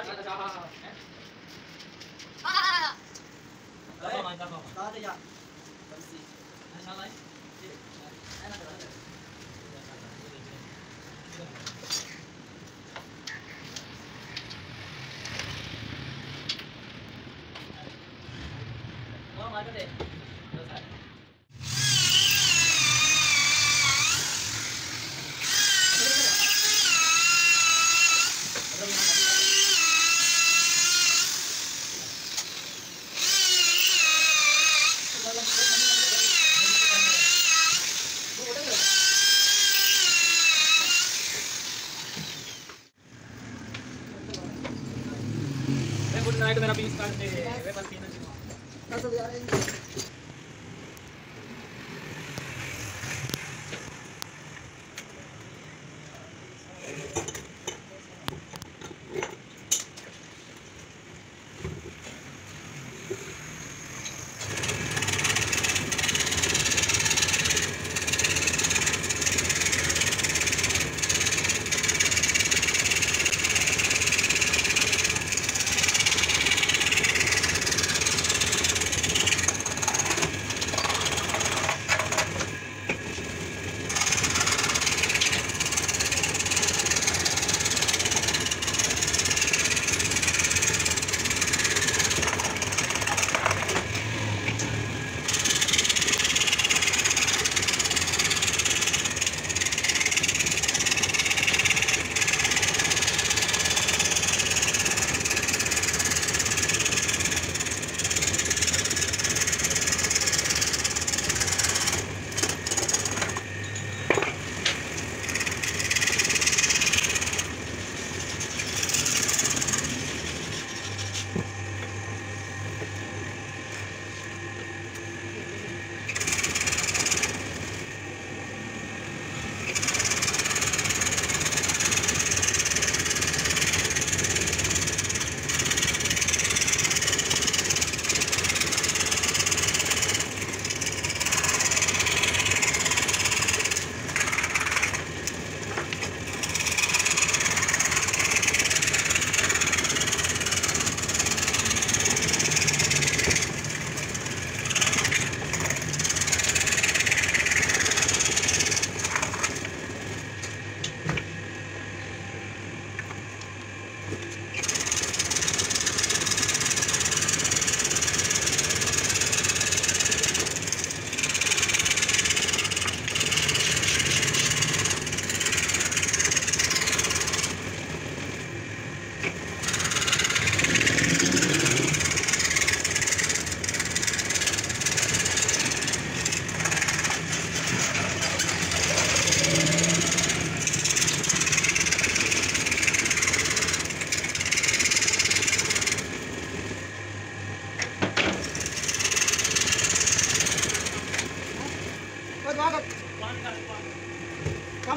好好好，哎，啊，来，打的呀，没事，来上来，来那个。我来这里。नाइट मेरा बीस काट दे। वे बस तीन